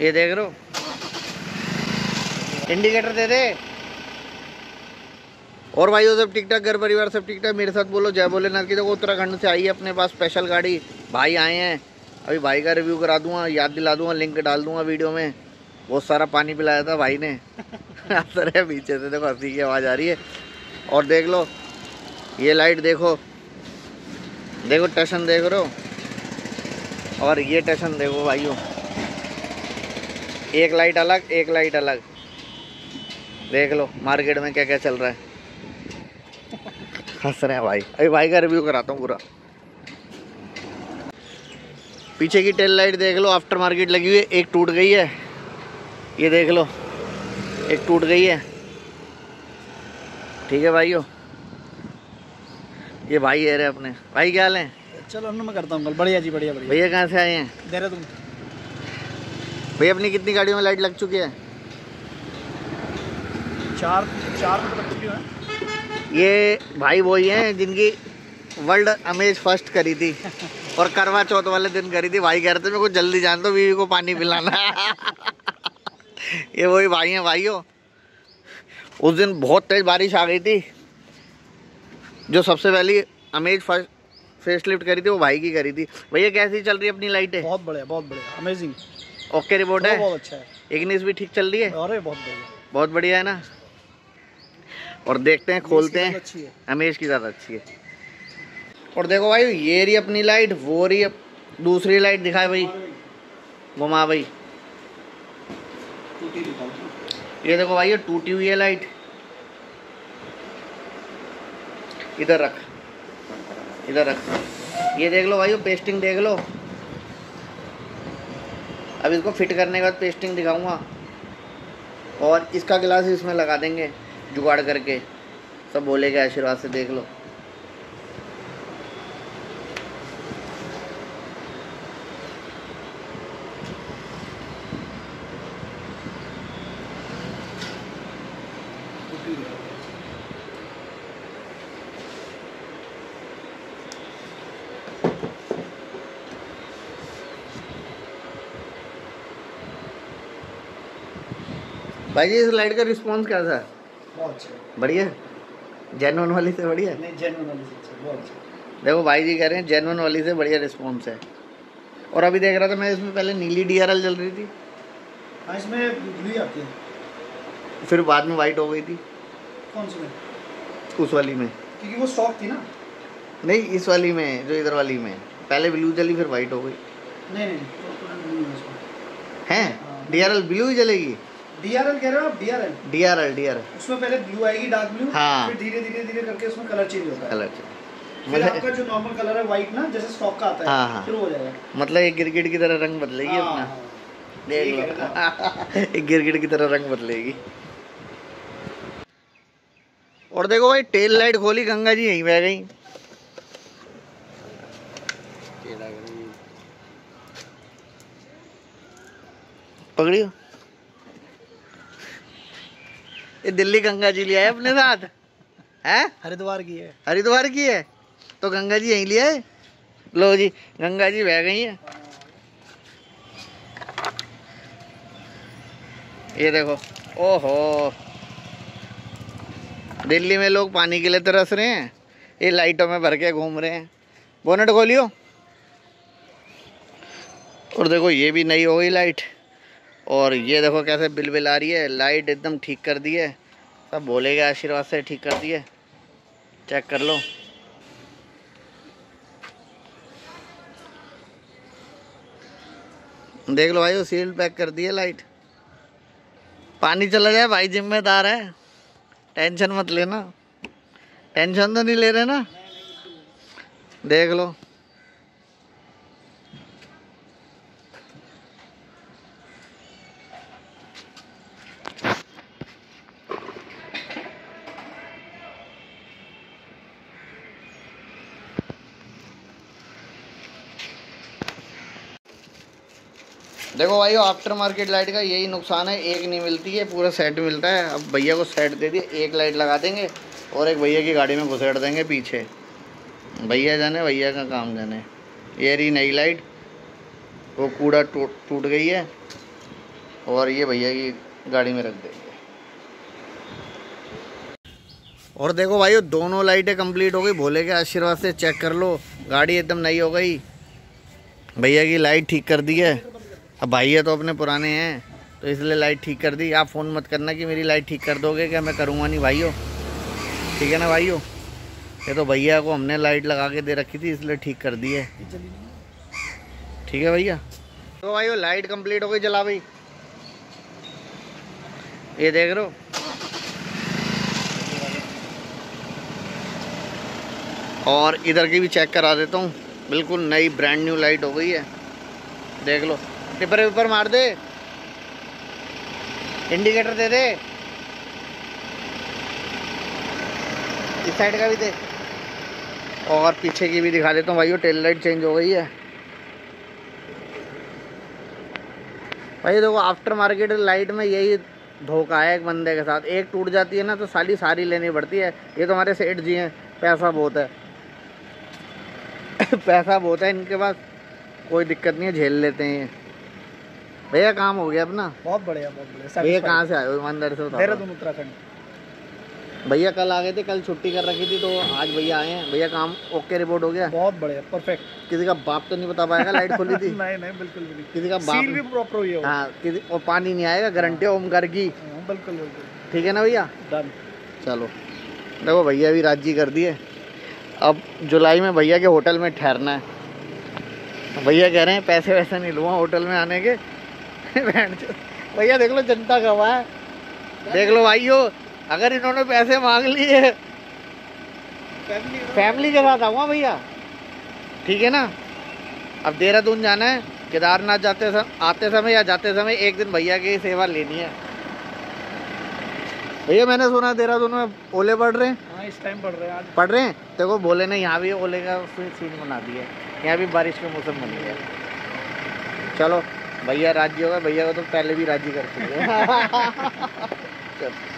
ये देख हो इंडिकेटर दे दे। और भाई सब ठीक ठाक घर परिवार सब ठीक ठाक मेरे साथ बोलो, जय भोलेनाथ की देखो, उत्तराखंड से आई है अपने पास स्पेशल गाड़ी। भाई आए हैं। अभी भाई का रिव्यू करा दूँगा, याद दिला दूँगा लिंक डाल दूँगा वीडियो में। बहुत सारा पानी पिलाया था भाई ने। असर है पीछे से देखो, हँसी की आवाज़ आ रही है। और देख लो, ये लाइट देखो। देखो स्टेशन देख रहे हो। और ये स्टेशन देखो भाइयों। एक लाइट अलग, एक लाइट अलग। देख लो, मार्केट में क्या क्या चल रहा है। हंस रहे हैं भाई। अभी भाई का रिव्यू कराता हूँ पूरा। पीछे की टेल लाइट देख लो आफ्टर मार्केट लगी हुई है, एक टूट गई है। ये देख लो, एक टूट गई है। ठीक है भाइयों। ये भाई है रे अपने। भाई क्या हाल है? चलो मैं करता हूँ बढ़िया जी बढ़िया बढ़िया। भैया कहाँ से आए हैं? देहरादून भैया अपनी कितनी गाड़ियों में लाइट लग चुकी है? चार चार मिनट तक चुकी है। ये भाई वही हैं जिनकी वर्ल्ड अमेज फ़र्स्ट करी थी और करवा चौथ वाले दिन करी थी। भाई कह रहे थे मेरे को जल्दी जान दो बीवी को पानी पिलाना ये वही भाई हैं भाइयों। उस दिन बहुत तेज बारिश आ गई थी जो सबसे पहली अमेज फ़र्स्ट फेस लिफ्ट करी थी वो भाई की करी थी। भैया कैसी चल रही है अपनी लाइटें बहुत बढ़िया बहुत बढ़िया अमेजिंग ओके रिपोर्ट है? बहुत अच्छा है। इग्निस भी ठीक चल रही है? अरे बहुत बढ़िया। बहुत बढ़िया है ना? और देखते हैं खोलते हैं। हमेश की ज़्यादा अच्छी है। और देखो भाई ये रही अपनी लाइट वो रही दूसरी लाइट दिखाए भाई। घुमा भाई। ये देखो भाई ये टूटी हुई है लाइट इधर रख। इधर रख। ये देख लो भाई पेस्टिंग देख लो। अब इसको फिट करने के बाद पेस्टिंग दिखाऊँगा। और इसका गिलास इसमें लगा देंगे, जुगाड़ करके। सब बोलेगा आशीर्वाद से देख लो। भाई जी इस लाइट का रिस्पॉन्स क्या था? बहुत अच्छा। बढ़िया। जेनवन वाली से बढ़िया? नहीं जेनुअन वाली से अच्छा बहुत अच्छा। देखो भाई जी कह रहे हैं जेनवन वाली से बढ़िया रिस्पॉन्स है। और अभी देख रहा था मैं इसमें पहले नीली डी चल रही थी। हाँ इसमें ब्लू आती है। फिर बाद में वाइट हो गई थी। कौन सी में? उस वाली में। क्योंकि वो स्टॉक थी ना। नहीं इस वाली में जो इधर वाली में। पहले ब्लू चली फिर वाइट हो गई। नहीं नहीं वो पूरा blue है उसमें। हैं? हाँ। डी आर एल ब्लू ही चलेगी डी आर एल कह रहे हो आप? D R L D R L D R उसमें पहले ब्लू आएगी डार्क ब्लू हाँ। फिर धीरे धीरे धीरे करके उसमें कलर चेंज होता है। कलर फिर मुझे आपका जो नॉर्मल कलर है व्हाइट ना जैसे स्टॉक का आता है हाँ, हाँ। फिर हो जाएगा। मतलब एक गिरगिट की तरह रंग बदलेगी हाँ, अपना। हाँ। देख लो। एक गिरगिट की तरह रंग बदलेगी। और देखो भाई टेल लाइट खोली गंगा जी यहीं बह गई। पकड़ियो? ये दिल्ली गंगा जी लिया है अपने साथ? है? हरिद्वार की है। हरिद्वार की है? तो गंगा जी यहीं लिया है लो जी गंगा जी बह गई है। ये देखो ओहो। दिल्ली में लोग पानी के लिए तरस रहे हैं। ये लाइटों में भर के घूम रहे हैं। बोनट खोलियो। और देखो ये भी नई हो गई लाइट। और ये देखो कैसे बिल बिल आ रही है। लाइट एकदम ठीक कर दी है। सब बोलेगा आशीर्वाद से ठीक कर दिए। चेक कर लो। देख लो भाई, वो सील पैक कर दी है लाइट। पानी चला जाए, भाई जिम्मेदार है। टेंशन मत लेना। टेंशन तो नहीं ले रहे ना। देख लो। देखो भाई आफ्टर मार्केट लाइट का यही नुकसान है, एक नहीं मिलती है, पूरा सेट मिलता है। अब भैया को सेट दे दिए, एक लाइट लगा देंगे और एक भैया की गाड़ी में घुसेड़ देंगे पीछे। भैया जाने, भैया का काम जाने। ये रही नई लाइट वो कूड़ा टूट टूट गई है और ये भैया की गाड़ी में रख देंगे। और देखो भाई दोनों लाइटें कंप्लीट हो गई, भोले के आशीर्वाद से चेक कर लो, गाड़ी एकदम नई हो गई। भैया की लाइट ठीक कर दी है। अब भैया तो अपने पुराने हैं तो इसलिए लाइट ठीक कर दी। आप फ़ोन मत करना कि मेरी लाइट ठीक कर दोगे क्या मैं करूँगा नहीं, भाइयों। ठीक है ना, भाइयों? ये तो भैया को हमने लाइट लगा के दे रखी थी, इसलिए ठीक कर दी है। ठीक है भैया? तो भाई लाइट कंप्लीट हो गई चला भाई ये देख रहे हो? और इधर की भी चेक करा देता हूँ। बिल्कुल नई ब्रांड न्यू लाइट हो गई है। देख लो। टिपर विपर मार दे। इंडिकेटर दे दे। इस साइड का भी दे। और पीछे की भी दिखा देता हूँ भाई वो टेल लाइट चेंज हो गई है। भाई देखो आफ्टर मार्केट लाइट में यही धोखा है एक बंदे के साथ। एक टूट जाती है ना तो साली सारी लेनी पड़ती है। ये तो हमारे सेठ जी हैं, पैसा बहुत है। पैसा बहुत है इनके पास। कोई दिक्कत नहीं है, झेल लेते हैं भैया काम हो गया अपना? बहुत बढ़िया बहुत बढ़िया। भैया कहाँ से आए हो? ईमानदारी से देहरादून उत्तराखंड। भैया कल आ गए थे कल छुट्टी कर रखी थी तो आज भैया आए हैं। भैया काम ओके रिपोर्ट हो गया? बहुत बढ़िया परफेक्ट किसी का बाप तो नहीं बता पाएगा लाइट खुली थी? नहीं नहीं बिल्कुल भी नहीं। किसी का सील भी प्रॉपर हुई है हाँ किसी और पानी नहीं आएगा गारंटी ओमकार की। हाँ, बिल्कुल बिल्कुल। ठीक है ना भैया? डन चलो। देखो भैया भी राज़ी कर दिए। अब जुलाई में भैया के होटल में ठहरना है। भैया कह रहे हैं पैसे वैसे नहीं लूँगा होटल में आने के। भैया देख लो जनता गवाह है। देख लो भाइयों अगर इन्होंने पैसे मांग लिए फैमिली के साथ आऊँगा भैया। ठीक है ना? अब देहरादून जाना है केदारनाथ जाते समय आते समय या जाते समय एक दिन भैया की सेवा लेनी है। भैया मैंने सुना देहरादून में ओले पड़ रहे हैं। हाँ इस टाइम पढ़ रहे हैं पढ़ रहे हैं? देखो बोले ने यहाँ भी ओले का सीन बना दिया है। यहाँ भी बारिश का मौसम बन गया चलो। भैया राज़ी होगा भैया को तो पहले भी राज़ी कर चुके हैं